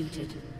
executed.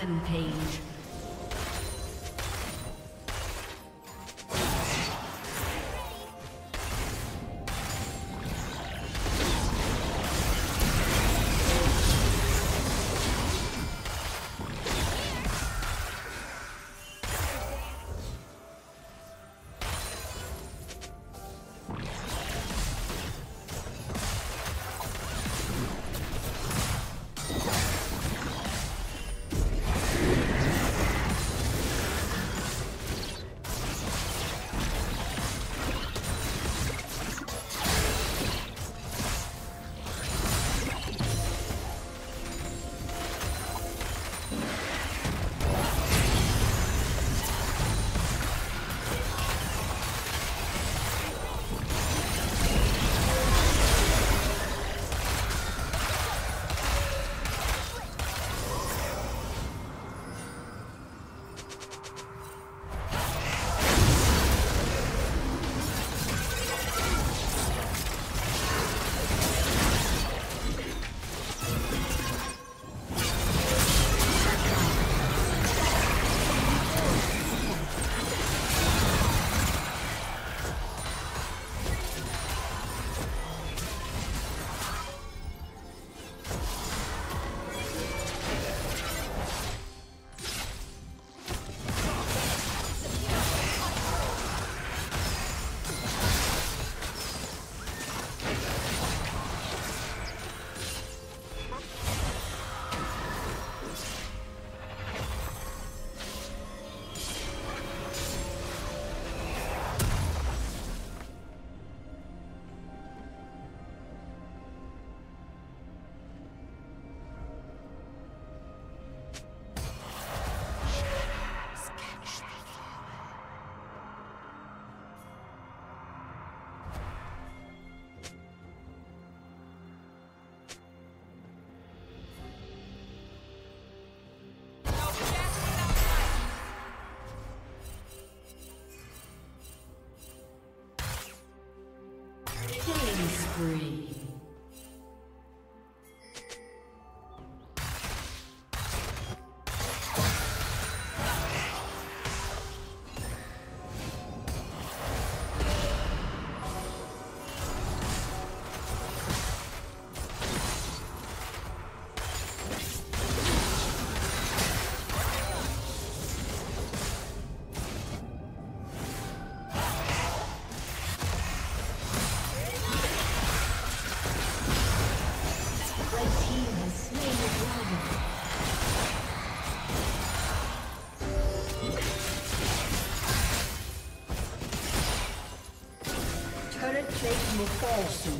Rampage. Soon.